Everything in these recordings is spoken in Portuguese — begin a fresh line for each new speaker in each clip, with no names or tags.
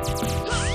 Ha!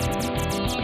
Thank you.